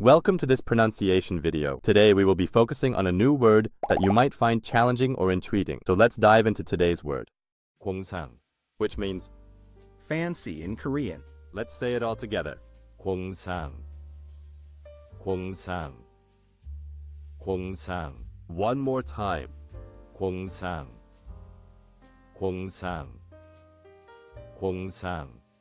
Welcome to this pronunciation video. Today we will be focusing on a new word that you might find challenging or intriguing. So let's dive into today's word. 공상, which means fancy in Korean. let's say it all together. 공상. 공상. 공상. One more time. 공상. 공상. 공상.